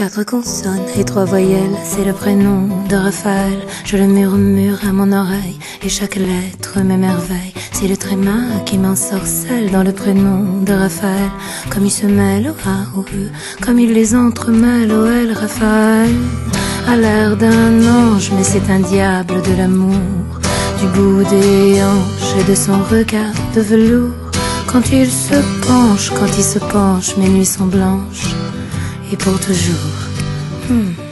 Quatre consonnes et trois voyelles, c'est le prénom de Raphaël. Je le murmure à mon oreille et chaque lettre m'émerveille. C'est le tréma qui m'ensorcelle dans le prénom de Raphaël. Comme il se mêle au A, au E, comme il les entremêle au L, Raphaël. A l'air d'un ange, mais c'est un diable de l'amour. Du bout des hanches et de son regard de velours. Quand il se penche, quand il se penche, mes nuits sont blanches et pour toujours. Hmm.